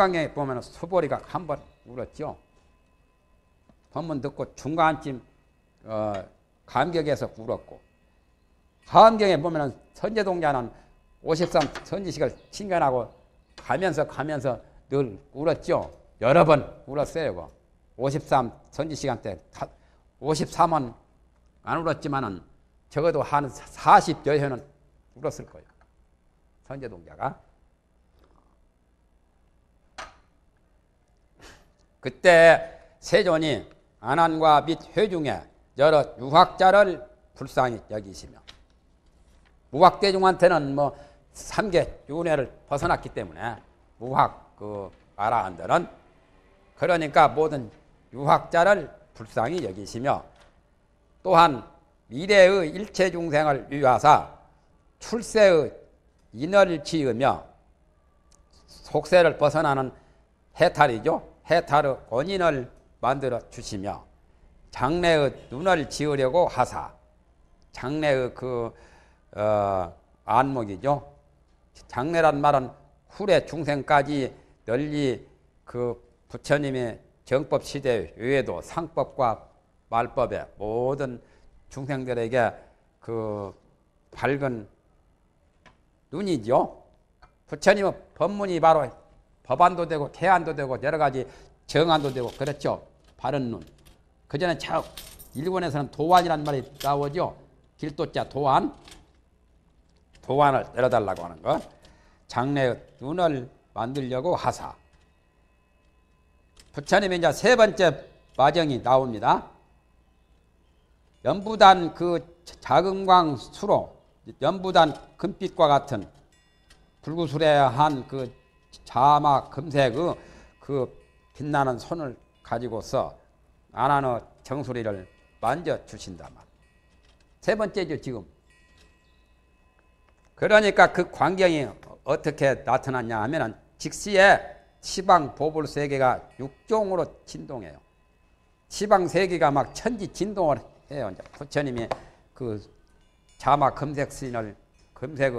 금강경에 보면 수보리가 한 번 울었죠. 법문 듣고 중간쯤 어, 감격해서 울었고 하암경에 보면 선제동자는 53 선지식을 칭견하고 가면서 가면서 늘 울었죠. 여러 번 울었어요. 53 선지시간 때 53은 안 울었지만은 적어도 한 40 여 회는 울었을 거예요. 선제동자가. 그때 세존이 안한과 및 회중에 여러 유학자를 불쌍히 여기시며 무학대중한테는 뭐 삼계 윤회를 벗어났기 때문에 무학 그 아라한들은 그러니까 모든 유학자를 불쌍히 여기시며 또한 미래의 일체 중생을 위하사 출세의 인을 지으며 속세를 벗어나는 해탈이죠. 해탈의 원인을 만들어 주시며 장래의 눈을 지으려고 하사 장래의 그 어, 안목이죠. 장래란 말은 후래 중생까지 널리 그 부처님의 정법 시대 외에도 상법과 말법에 모든 중생들에게 그 밝은 눈이죠. 부처님은 법문이 바로 법안도 되고 태안도 되고 여러 가지 정안도 되고 그렇죠. 바른 눈. 그 전에 저 일본에서는 도안이라는 말이 나오죠. 길도자 도안. 도안을 열어달라고 하는 것. 장래의 눈을 만들려고 하사. 부처님의 이제 세 번째 마정이 나옵니다. 연부단 그 자금광 수로 연부단 금빛과 같은 불구수레한 그 자마 금색 그, 그 빛나는 손을 가지고서 아나의 정수리를 만져 주신다 말. 세 번째죠 지금. 그러니까 그 광경이 어떻게 나타났냐 하면은 직시에 시방 보불 세계가 육종으로 진동해요. 시방 세계가 막 천지 진동을 해요. 이제 부처님이 그 자마 금색 스인을 금색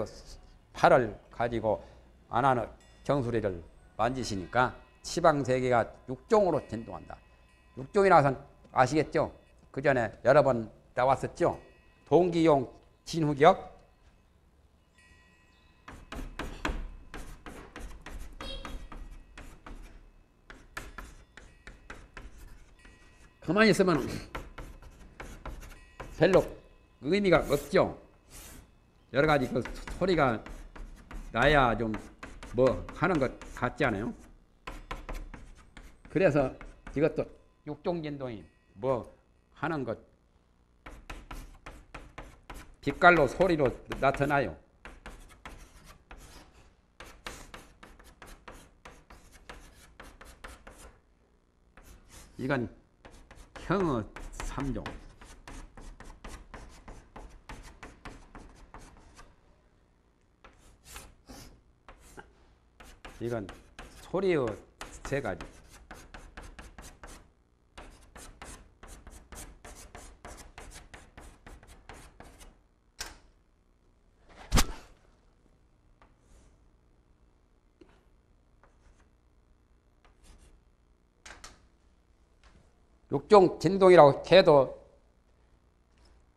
팔을 가지고 안하는 정수리를 만지시니까 시방 세계가 육종으로 진동한다. 육종이라서 아시겠죠? 그 전에 여러 번 나왔었죠? 동기용 진후격 가만히 있으면 별로 의미가 없죠. 여러 가지 그 소리가 나야 좀 뭐 하는 것 같지 않아요? 그래서 이것도 육종진동이 뭐 하는 것 빛깔로 소리로 나타나요. 이건 형의 3종. 이건 소리의 세 가지. 육종 진동이라고 해도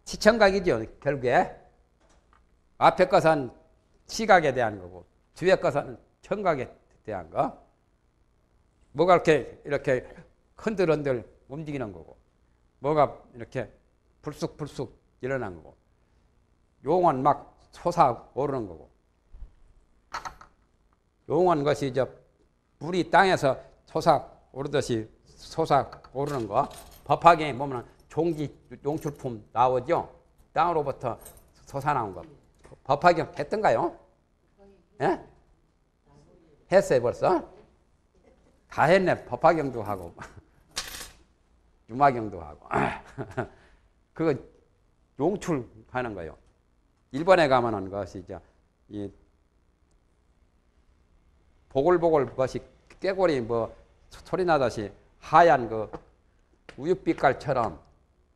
시청각이죠. 결국에 앞에 것은 시각에 대한 거고 뒤에 것은 청각에 대한 거. 뭐가 이렇게 이렇게 흔들흔들 움직이는 거고 뭐가 이렇게 불쑥불쑥 일어난 거고 용은 막 솟아 오르는 거고 용은 것이 저 물이 땅에서 솟아 오르듯이 솟아 오르는 거 법화경에 보면 종지 용출품 나오죠 땅으로부터 솟아 나온 거 법화경 했던가요? 예? 했어요 벌써? 다 했네 법화경도 하고 유마경도 하고 그거 용출하는 거요. 일본에 가면은 것이 이 보글보글 것이 깨골이 뭐 소리 나듯이 하얀 그 우유빛깔처럼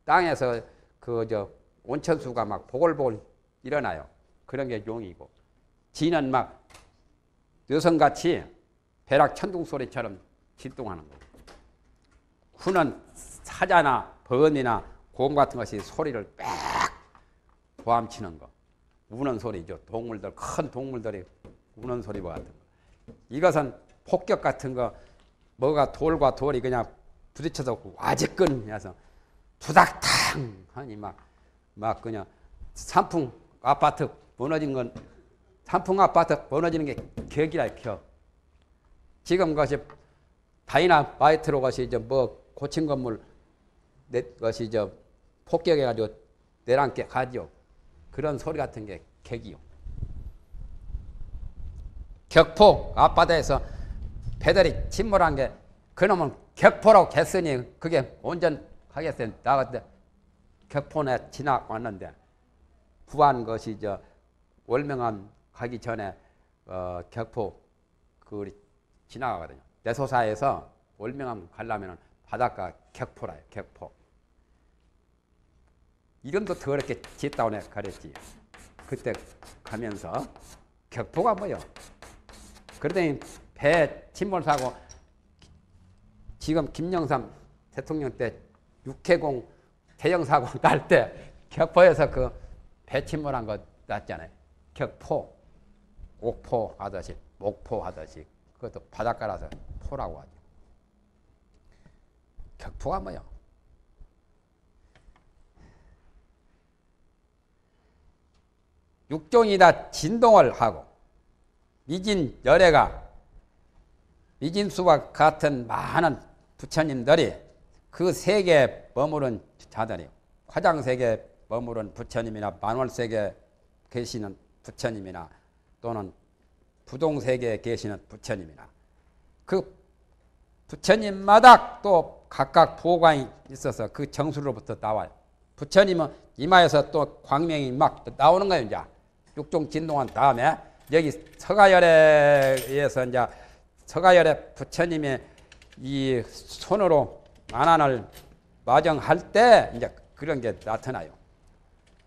땅에서 그 저 온천수가 막 보글보글 일어나요. 그런 게 용이고 지는 막 여성같이 벼락 천둥 소리처럼 진동하는 거. 후는 사자나 번이나 곰 같은 것이 소리를 빽 보암치는 거. 우는 소리죠. 동물들, 큰 동물들이 우는 소리 같은 거. 이것은 폭격 같은 거, 뭐가 돌과 돌이 그냥 부딪혀서 와지끈 해서 두닥탕 하니 막, 막 그냥 산풍 아파트 무너진 건, 산풍 아파트 무너지는 게 격이라, 격. 지금 것이 다이나마이트로 것이 이제 뭐 고친 건물 내 것이 저 폭격해가지고 내랑께 가죠. 그런 소리 같은 게 격이요. 격포 앞바다에서 배들이 침몰한 게 그놈은 격포라고 했으니 그게 온전 하겠어요. 나갔을 때 격포에 지나왔는데 부안 것이 저 월명암 가기 전에 어, 격포 그 지나가거든요. 내소사에서 월명암 가려면 바닷가 격포라요. 격포. 이름도 더럽게 짓다고 내가 그랬지. 그때 가면서 격포가 뭐요? 그러더니 배 침몰 사고 지금 김영삼 대통령 때 육해공 대형 사고 날 때 격포에서 그 배 침몰한 거 났잖아요. 격포, 옥포 하듯이 목포 하듯이 그것도 바닷가라서 포라고 하죠. 격포가 뭐요? 육종이 다 진동을 하고 미진 열애가 미진수와 같은 많은 부처님들이 그 세계에 머무른 자들이 화장세계에 머무른 부처님이나 만월세계에 계시는 부처님이나 또는 부동세계에 계시는 부처님이나 그 부처님마다 또 각각 보관이 있어서 그 정수로부터 나와요. 부처님은 이마에서 또 광명이 막 나오는 거예요, 이제. 육종 진동한 다음에 여기 서가열에서 이제 서가열에 부처님의 이 손으로 만안을 마정할 때 이제 그런 게 나타나요.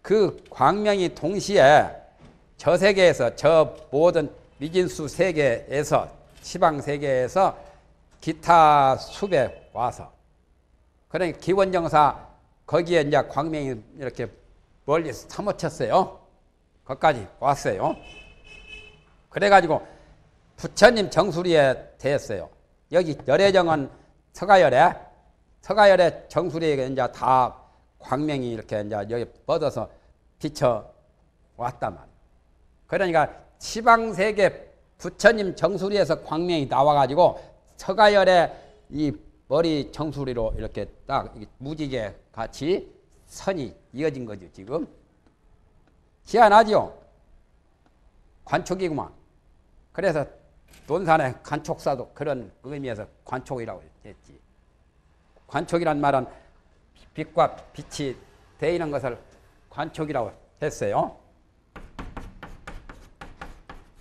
그 광명이 동시에 저 세계에서 저 모든 미진수 세계에서 시방 세계에서 기타 숲에 와서 그러니까 기원정사 거기에 이제 광명이 이렇게 멀리 사무쳤어요. 거기까지 왔어요. 그래가지고 부처님 정수리에 대했어요. 여기 열애정은 서가열에 서가열에 정수리에 이제 다 광명이 이렇게 이제 여기 뻗어서 비쳐 왔단 말이에요. 그러니까 시방 세계 부처님 정수리에서 광명이 나와가지고 서가열에 이 머리 정수리로 이렇게 딱 무지개 같이 선이 이어진 거죠, 지금. 희한하죠? 관촉이구만. 그래서 논산의 관촉사도 그런 의미에서 관촉이라고 했지. 관촉이란 말은 빛과 빛이 대이는 것을 관촉이라고 했어요.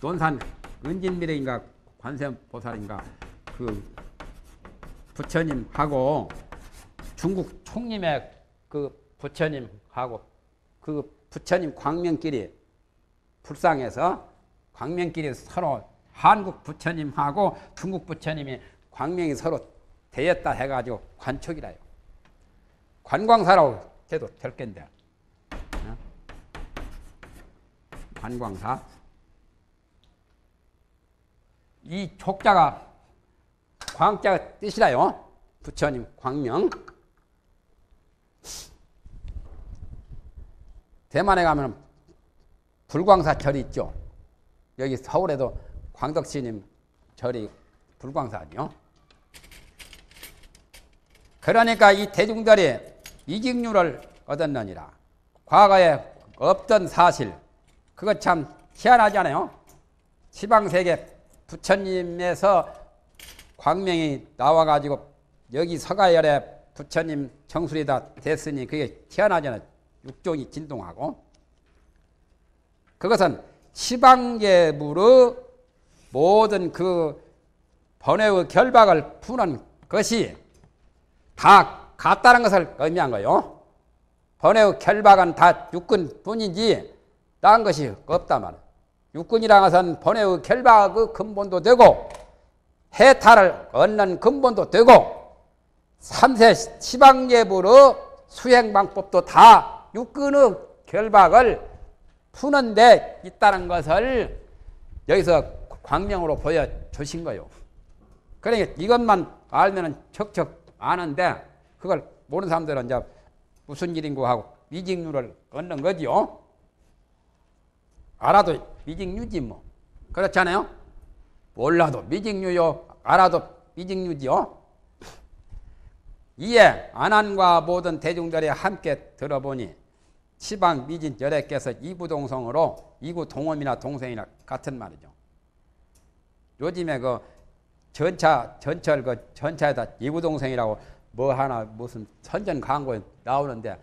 논산 은진미래인가 관세음보살인가 그 부처님하고 중국 총림의 그 부처님하고 그 부처님 광명길이 불상에서 광명길이 서로 한국 부처님하고 중국 부처님이 광명이 서로 대였다 해가지고 관촉이라요. 관광사라고 해도 될 건데. 어? 관광사. 이 족자가 광자가 뜻이라요. 부처님 광명. 대만에 가면 불광사 절이 있죠. 여기 서울에도 광덕스님 절이 불광사죠. 그러니까 이 대중들이 이직률을 얻었느니라. 과거에 없던 사실, 그거 참 희한하잖아요. 시방세계 부처님에서 광명이 나와가지고 여기 서가열에 부처님 정수리 다 됐으니 그게 희한하잖아요. 육종이 진동하고 그것은 시방계물의 모든 그 번외의 결박을 푸는 것이 다 같다는 것을 의미한 거요. 번외의 결박은 다 육군 뿐이지 딴 것이 없다 말. 육군이라는 것은 번외의 결박의 근본도 되고 해탈을 얻는 근본도 되고 삼세 시방예부로 수행 방법도 다 육근의 결박을 푸는 데 있다는 것을 여기서 광명으로 보여주신 거요. 그러니까 이것만 알면은 척척 아는데 그걸 모르는 사람들은 이제 무슨 일인고 하고 미직류를 얻는 거지요. 알아도 미직류지 뭐. 그렇잖아요. 몰라도 미직류요. 알아도 미직류지요. 이에 안한과 모든 대중들이 함께 들어보니 시방 미진 열애께서 이구동성으로 이구 동험이나 동생이나 같은 말이죠. 요즘에 그 전차 전철 그 전차에다 이구동생이라고 뭐 하나 무슨 선전 광고에 나오는데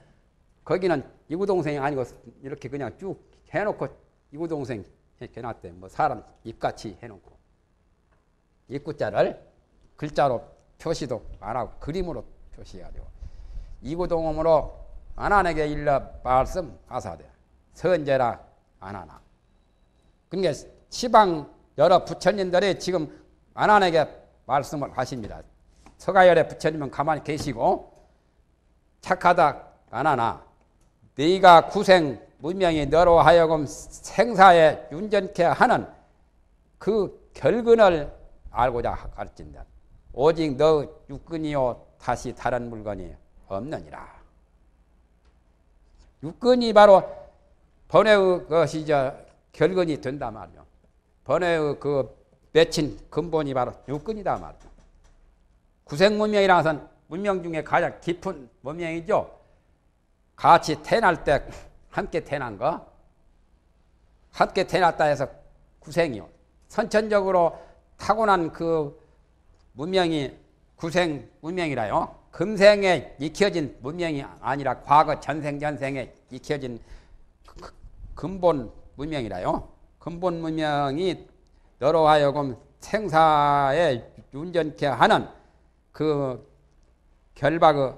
거기는 이구동생이 아니고 이렇게 그냥 쭉 해놓고 이구동생 해놨대. 뭐 사람 입같이 해놓고 입구자를 글자로 표시도 안 하고 그림으로 표시해가지고 이구동음으로 안한에게 일러 말씀 하사되 선제라 안하나. 그러니까 시방 여러 부처님들이 지금 안한에게 말씀을 하십니다. 서가열의 부처님은 가만히 계시고 착하다 안하나 네가 구생 문명이 너로 하여금 생사에 윤전케 하는 그 결근을 알고자 할진다. 오직 너 육근이요 다시 다른 물건이 없느니라. 육근이 바로 번외의 것이 저 결근이 된다 말이요. 번외의 그 맺힌 근본이 바로 육근이다 말이요. 구생 문명이라는 것은 문명 중에 가장 깊은 문명이죠. 같이 태어날 때 함께 태어난 거. 함께 태어났다 해서 구생이요. 선천적으로 타고난 그 문명이 구생 문명이라요. 금생에 익혀진 문명이 아니라 과거 전생 전생에 익혀진 근본 문명이라요. 근본 문명이 너로 하여금 생사에 윤전케 하는 그 결박의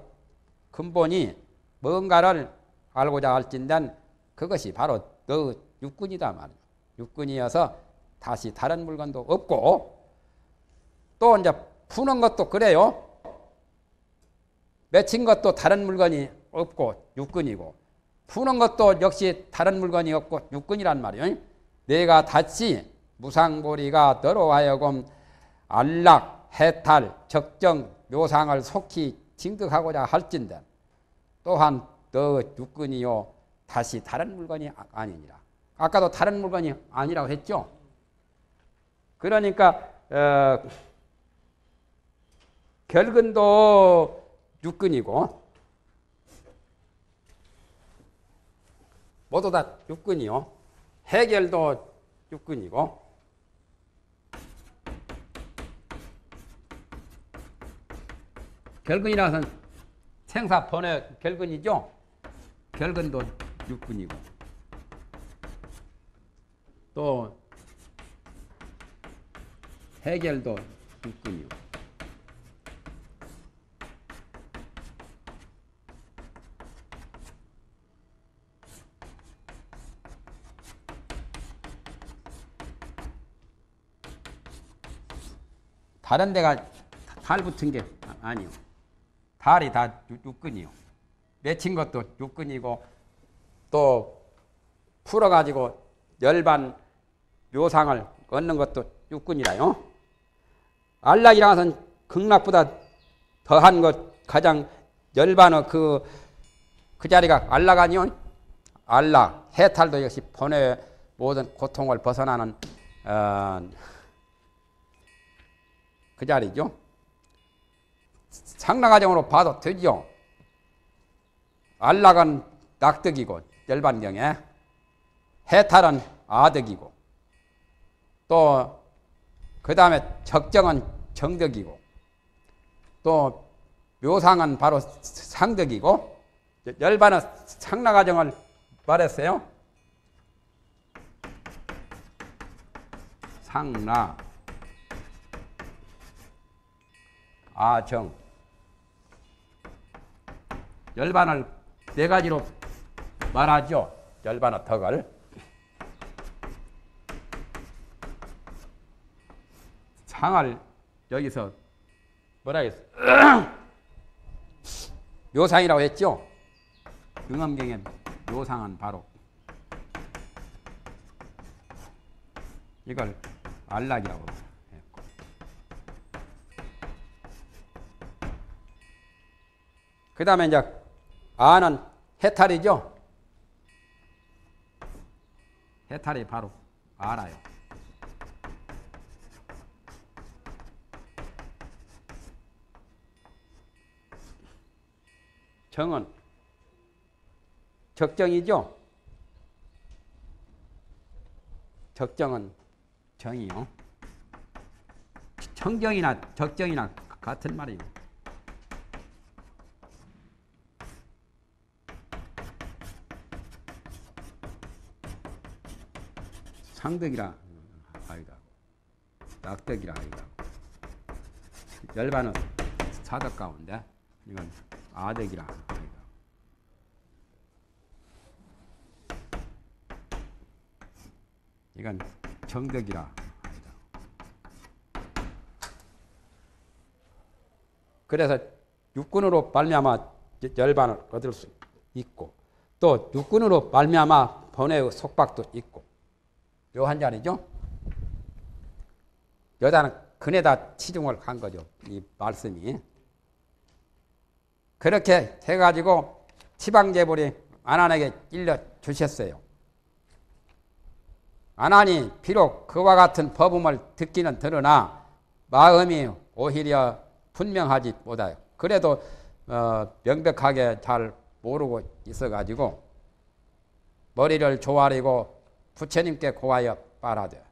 근본이 뭔가를 알고자 할진단 그것이 바로 너 육군이다 말이야. 육군이어서 다시 다른 물건도 없고 또 이제 푸는 것도 그래요. 맺힌 것도 다른 물건이 없고 육근이고 푸는 것도 역시 다른 물건이 없고 육근이란 말이에요. 내가 다시 무상보리가 너로 하여금 안락, 해탈, 적정, 묘상을 속히 징득하고자 할진대 또한 너 육근이요 다시 다른 물건이 아, 아니니라. 아까도 다른 물건이 아니라고 했죠. 그러니까 어, 결근도 육근이고 모두 다 육근이요. 해결도 육근이고 결근이라서는 생사 번외 결근이죠. 결근도 육근이고 또 해결도 육근이고 다른 데가 달 붙은 게 아니요. 달이 다 육근이요. 맺힌 것도 육근이고 또 풀어가지고 열반 묘상을 얻는 것도 육근이라요. 안락이라는 것은 극락보다 더한 것 가장 열반의 그, 그 자리가 안락 아니요? 안락, 해탈도 역시 번외 모든 고통을 벗어나는 어, 그 자리죠. 상나가정으로 봐도 되죠. 안락은 낙덕이고 열반경에 해탈은 아덕이고 또 그 다음에 적정은 정덕이고 또 묘상은 바로 상덕이고 열반은 상나가정을 말했어요. 상나 아정 열반을 네 가지로 말하죠. 열반의 덕을 상을 여기서 뭐라 했어? 묘상이라고 했죠? 등엄경의 묘상은 바로 이걸 안락이라고 했고 그 다음에 이제 아는 해탈이죠? 해탈이 바로 알아요. 정은 적정이죠? 적정은 정이요. 청정이나 적정이나 같은 말이에요. 상덕이라 아니다. 낙덕이라 아니다. 열반은 사덕 가운데 이건 아덕이라 아니다. 이건 정덕이라 아니다. 그래서 육군으로 발미암아 열반을 얻을 수 있고 또 육군으로 발미암아 번외의 속박도 있고 요한 자리죠. 여자는 근에다 치중을 한 거죠. 이 말씀이. 그렇게 해가지고 치방제불이 아난에게 일러 주셨어요. 아난이 비록 그와 같은 법음을 듣기는 들으나 마음이 오히려 분명하지 못해요. 그래도 어, 명백하게 잘 모르고 있어가지고 머리를 조아리고 부처님께 고하여 빨아돼.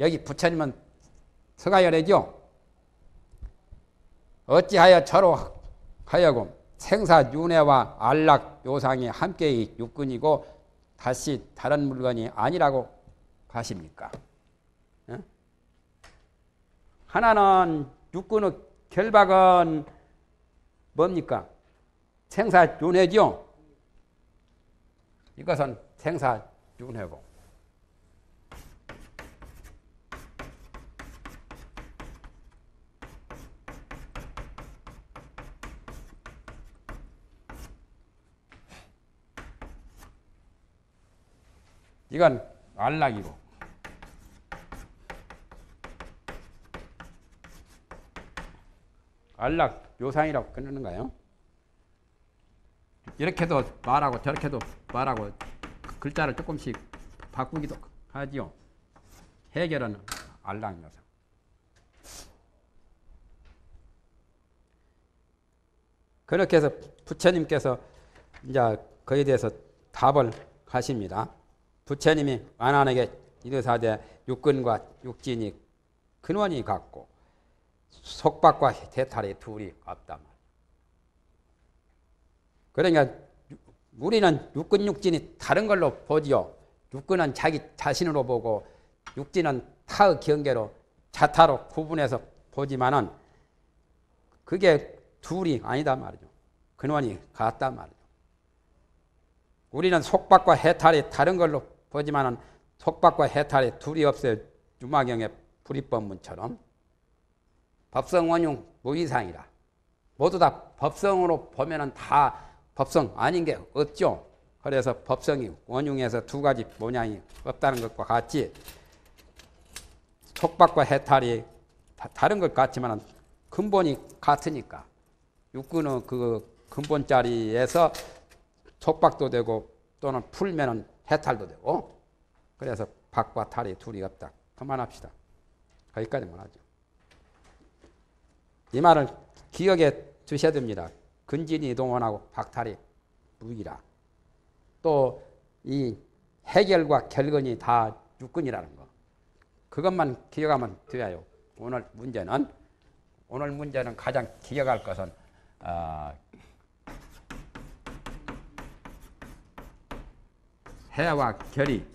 여기 부처님은 서가열이죠. 어찌하여 저로 하여금 생사 윤회와 안락 요상이 함께의 육근이고 다시 다른 물건이 아니라고 하십니까? 하나는 육근의 결박은 뭡니까? 생사 윤회죠. 이것은 생사 윤회고 이건 안락이고 안락 요상이라고 끊는가요? 이렇게도 말하고 저렇게도 말하고 글자를 조금씩 바꾸기도 하지요. 해결은 안락 요상. 그렇게 해서 부처님께서 이제 거기에 대해서 답을 하십니다. 부처님이 안한에게 이르사대 육근과 육진이 근원이 같고 속박과 대탈이 둘이 없단 말이에요. 그러니까 우리는 육근 육진이 다른 걸로 보지요. 육근은 자기 자신으로 보고 육진은 타의 경계로 자타로 구분해서 보지만은 그게 둘이 아니다 말이죠. 근원이 같단 말이죠. 우리는 속박과 해탈이 다른 걸로 보지만은 속박과 해탈이 둘이 없어요. 유마경의 불입법문처럼. 법성 원흉 무이상이라. 모두 다 법성으로 보면은 다 법성 아닌 게 없죠. 그래서 법성이 원흉에서 두 가지 모양이 없다는 것과 같이 속박과 해탈이 다, 른것 같지만 근본이 같으니까 육군의 그 근본 자리에서 속박도 되고 또는 풀면은 해탈도 되고 그래서 박과 탈이 둘이 없다. 그만합시다. 거기까지만 하죠. 이 말을 기억에 두셔야 됩니다. 근진이 동원하고 박탈이 무기라. 또 이 해결과 결근이 다 육근이라는 거. 그것만 기억하면 돼요. 오늘 문제는 오늘 문제는 가장 기억할 것은 어, 해와 결이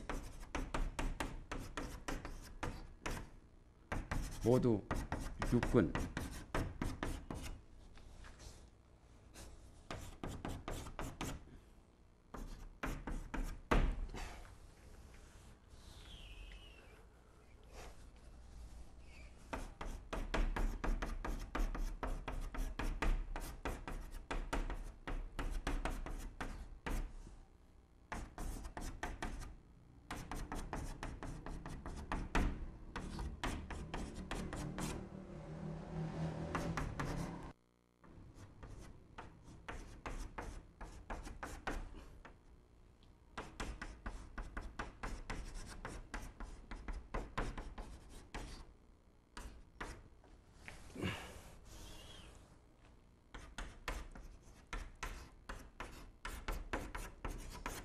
모두 육군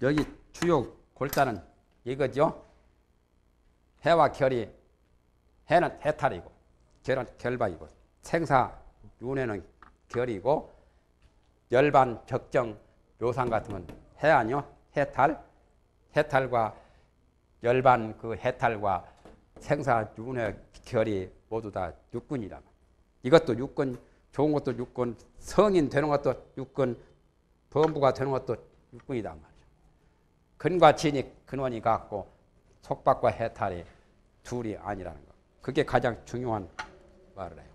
여기 주요 골자는 이거죠. 해와 결이 해는 해탈이고 결은 결박이고 생사 윤회는 결이고 열반 적정 묘상 같은 건 해 아니요 해탈 해탈과 열반 그 해탈과 생사 윤회 결이 모두 다 육군이라 이것도 육군 좋은 것도 육군 성인 되는 것도 육군 범부가 되는 것도 말이죠. 근과 진이 근원이 같고 속박과 해탈이 둘이 아니라는 거. 그게 가장 중요한 말을 해요.